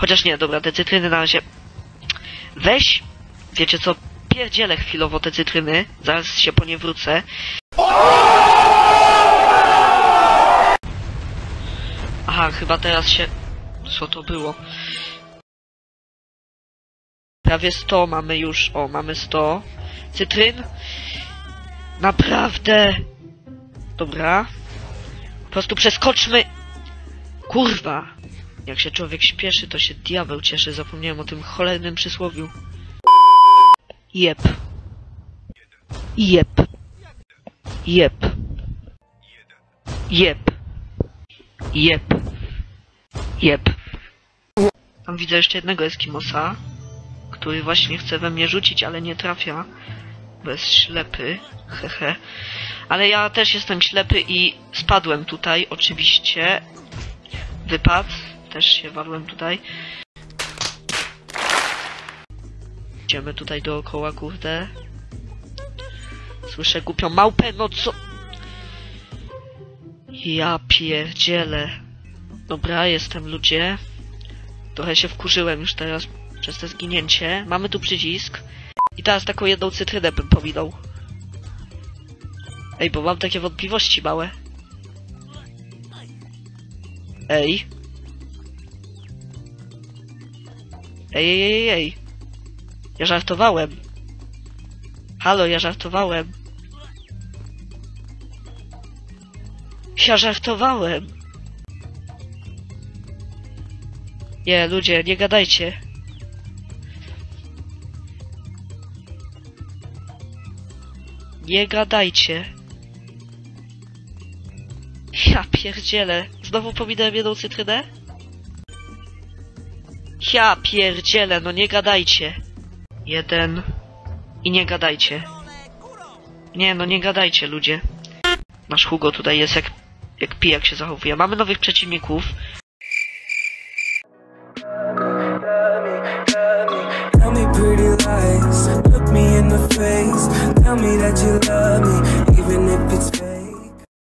Chociaż nie, dobra, te cytryny na razie... Weź, wiecie co, pierdzielę chwilowo te cytryny, zaraz się po nie wrócę. Aha, chyba teraz się... Co to było? Prawie 100 mamy już, o, mamy 100 cytryn. Naprawdę. Dobra. Po prostu przeskoczmy. Kurwa. Jak się człowiek śpieszy, to się diabeł cieszy. Zapomniałem o tym cholernym przysłowiu. Jep. Jep. Jep. Jep. Jep. Jep. Tam widzę jeszcze jednego Eskimosa, który właśnie chce we mnie rzucić, ale nie trafia. Bo jest ślepy. Hehe. Ale ja też jestem ślepy i spadłem tutaj, oczywiście. Wypad. Też się walłem tutaj. Idziemy tutaj dookoła, kurde. Słyszę głupią małpę, no co? Ja pierdzielę. Dobra, jestem ludzie. Trochę się wkurzyłem już teraz przez to zginięcie. Mamy tu przycisk. I teraz taką jedną cytrynę bym pominął. Ej, bo mam takie wątpliwości małe. Ej. Ej, ej, ej, ej. Ja żartowałem. Halo, ja żartowałem. Ja żartowałem. Nie, ludzie, nie gadajcie. Nie gadajcie. Ja pierdzielę. Znowu pominąłem jedną cytrynę? Ja pierdzielę, no nie gadajcie. Jeden. I nie gadajcie. Nie, no nie gadajcie, ludzie. Nasz Hugo tutaj jest jak, jak pijak się zachowuje. Mamy nowych przeciwników.